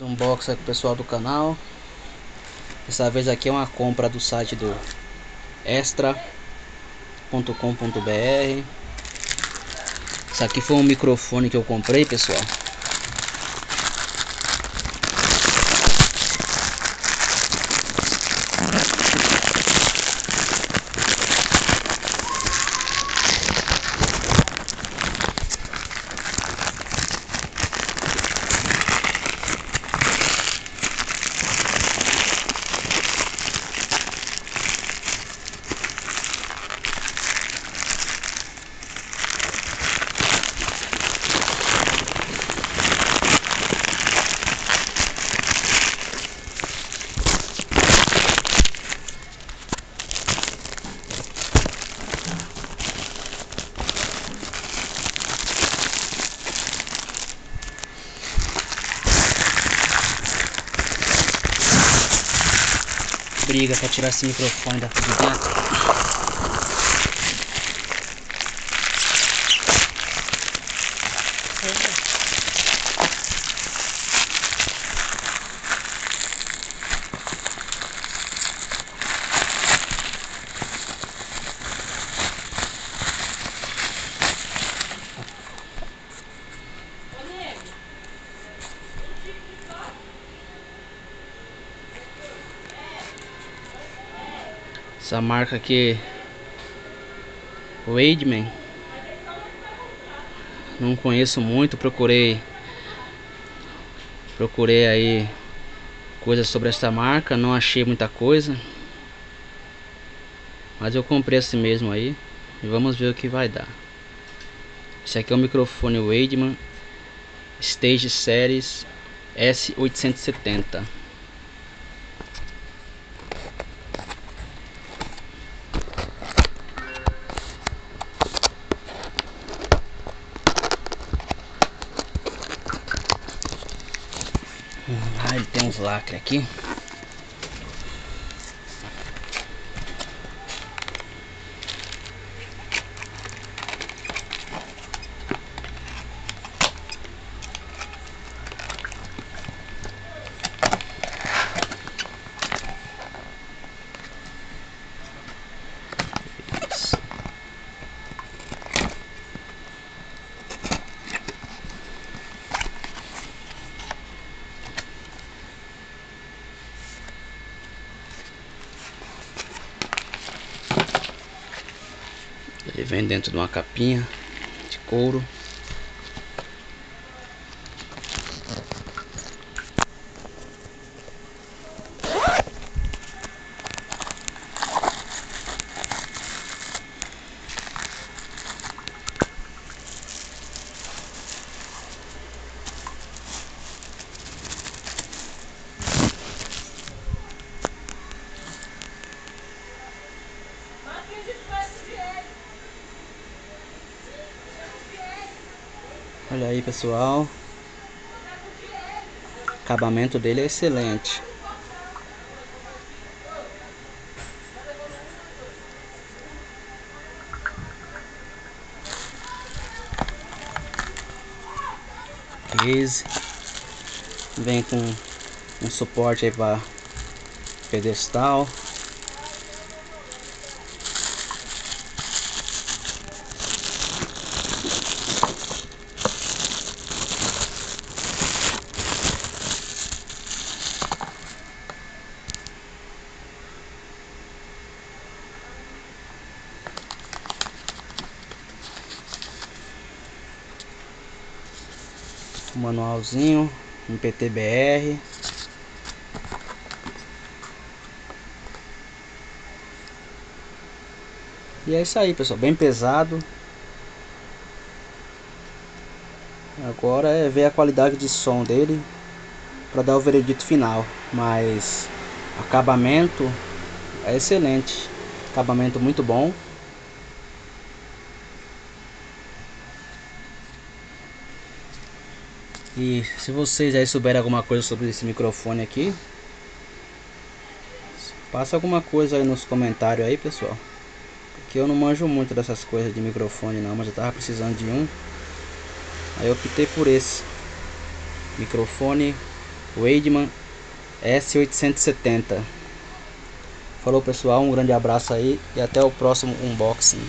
Um box aqui pessoal do canal. Dessa vez aqui é uma compra do site do extra.com.br. Isso aqui foi um microfone que eu comprei, pessoal. Briga para tirar esse microfone daqui de dentro. Essa marca aqui Wademan Não conheço muito, procurei Procurei aí coisas sobre essa marca, não achei muita coisa. Mas eu comprei esse mesmo aí E vamos ver o que vai dar. Esse aqui é o microfone Wademan Stage Series S870 Ah, ele tem uns lacres aqui. Ele vem dentro de uma capinha de couro. Olha aí pessoal. O acabamento dele é excelente. Case. Vem com um suporte aí para pedestal manualzinho, um PTBR. E é isso aí, pessoal, bem pesado. Agora é ver a qualidade de som dele para dar o veredito final, mas acabamento é excelente, acabamento muito bom. E se vocês aí souberem alguma coisa sobre esse microfone aqui, passa alguma coisa aí nos comentários aí, pessoal. Porque eu não manjo muito dessas coisas de microfone não, mas eu tava precisando de um. Aí eu optei por esse microfone Weidman S870. Falou pessoal, um grande abraço aí e até o próximo unboxing.